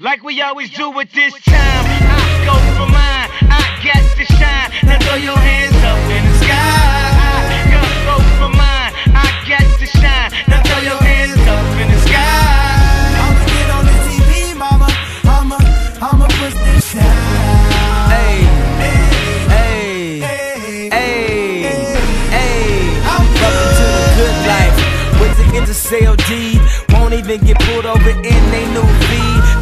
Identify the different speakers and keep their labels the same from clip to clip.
Speaker 1: Like we always do at this time, I go for mine. I got to shine. Now throw your hands up in the sky. I go for mine. I got to shine. Now throw your hands up in the sky.
Speaker 2: I'ma get on the TV, mama. I'ma, I'ma push this down.
Speaker 3: Hey, hey,
Speaker 2: Hey,
Speaker 3: hey, hey.
Speaker 2: I'm
Speaker 3: Welcome to the good life. When's it into CLD? Won't even get pulled over in they new V.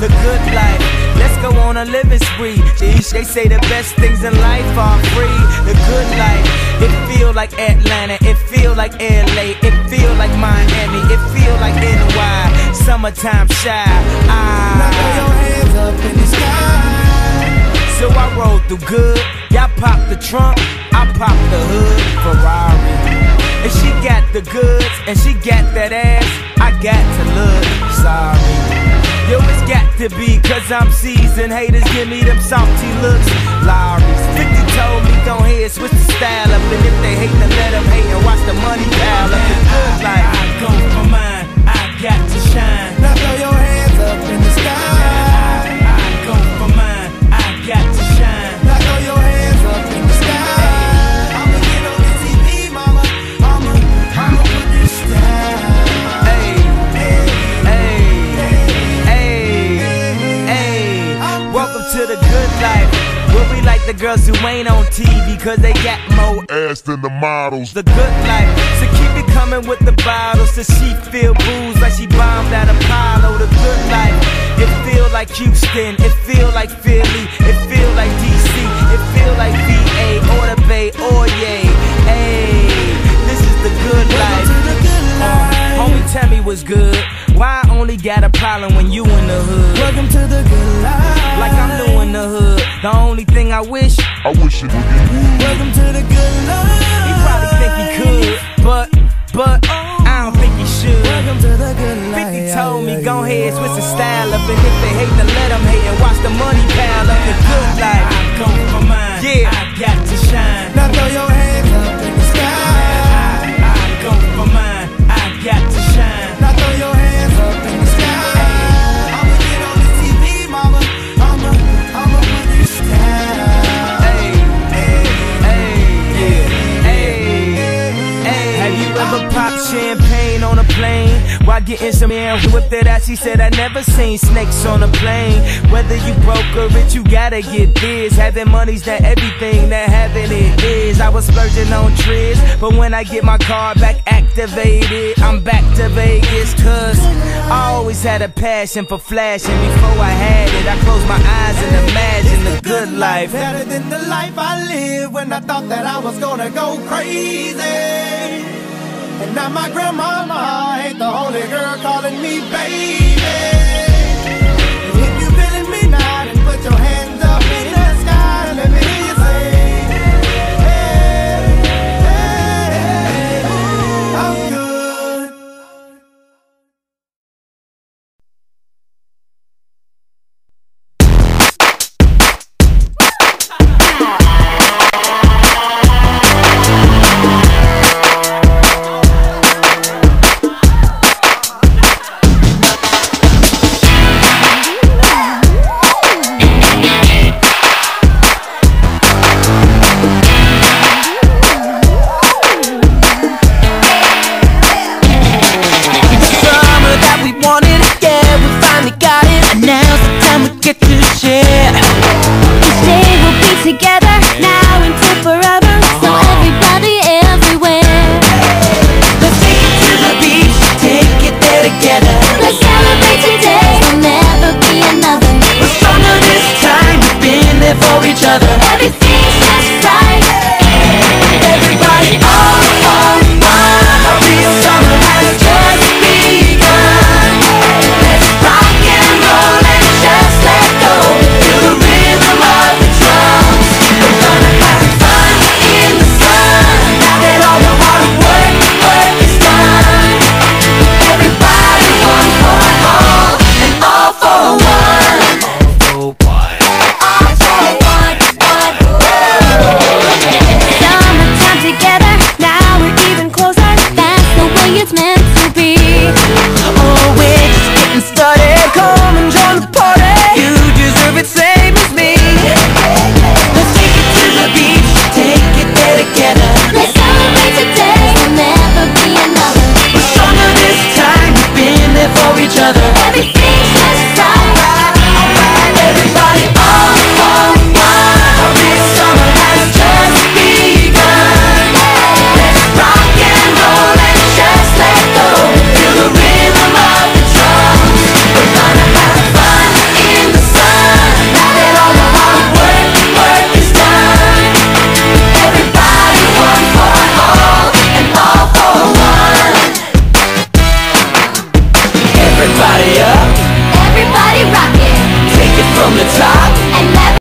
Speaker 3: The good life. Let's go on a living spree. They say the best things in life are free. The good life. It feel like Atlanta. It feel like LA. It feel like Miami. It feel like NY. Summertime shy.
Speaker 2: Now throw
Speaker 3: Ah.
Speaker 2: your hands up in the sky.
Speaker 3: So I roll through good. Y'all pop the trunk, I pop the hood. Ferrari. And she got the goods, and she got that ass. I got to look sorry. Yo, it's got to be, cause I'm seasoned. Haters give me them salty looks. Lowry's 50 told me don't hear, switch the style up. And if they hate, then let them hate and watch the money pile up. Girls who ain't on TV cause they got more
Speaker 4: ass than the models.
Speaker 3: the good life. So keep it coming with the bottles so she feel booze like she bombed at Apollo. The good life. It feel like Houston, it feel like Philly, it feel like DC, it feel like VA or the Bay or yay. Hey, this is the good life.
Speaker 2: to the good
Speaker 3: Uh,
Speaker 2: life.
Speaker 3: homie, tell me what's good. Why I only got a problem when you in the hood?
Speaker 2: Welcome to the good
Speaker 3: The only thing I wish,
Speaker 4: I wish it would be.
Speaker 2: Welcome to the good life.
Speaker 3: he probably think he could, but, but, I don't think he should.
Speaker 2: Welcome to the good life.
Speaker 3: 50 told me, go ahead, switch the style up. And if they hate, then let them hate and watch the money pile up. The good life. I go for mine. Yeah. I got to shine.
Speaker 2: Now throw your
Speaker 3: getting some air with that ass? She said I never seen snakes on a plane. Whether you broke or rich, you gotta get this. Having money's not everything that having it is. I was splurging on trips, but when I get my card back activated, I'm back to Vegas. Cause I always had a passion for flashing. Before I had it, I closed my eyes and imagined the good life.
Speaker 2: Better than the life I lived when I thought that I was gonna go crazy. And now my grandmama ain't the only girl calling me baby.
Speaker 5: Share.
Speaker 6: Each day we'll be together